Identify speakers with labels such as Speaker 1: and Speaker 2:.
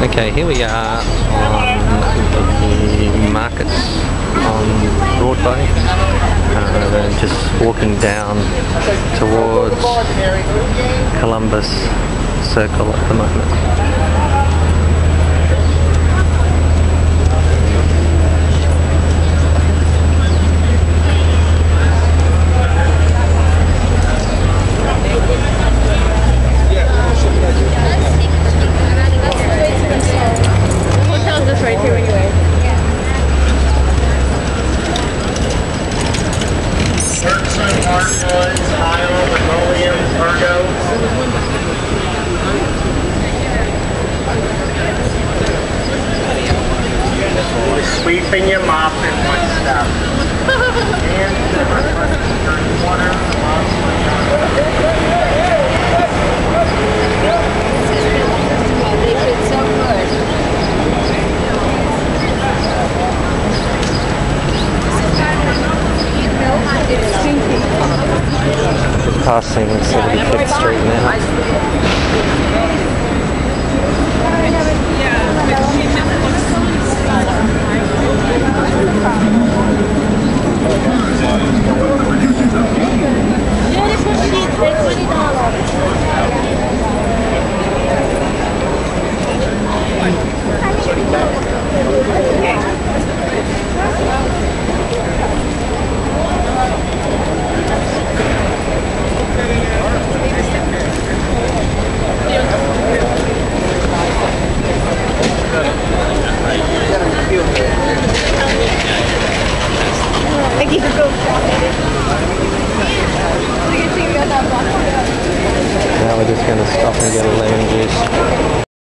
Speaker 1: Okay, here we are on the market on Broadway. Uh, just walking down towards Columbus Circle at the moment.
Speaker 2: Sweeping your mop in one step. And
Speaker 3: so good. It's stinky.
Speaker 1: Passing 75th Street now.
Speaker 3: I
Speaker 1: we're just gonna stop and get a lemon juice.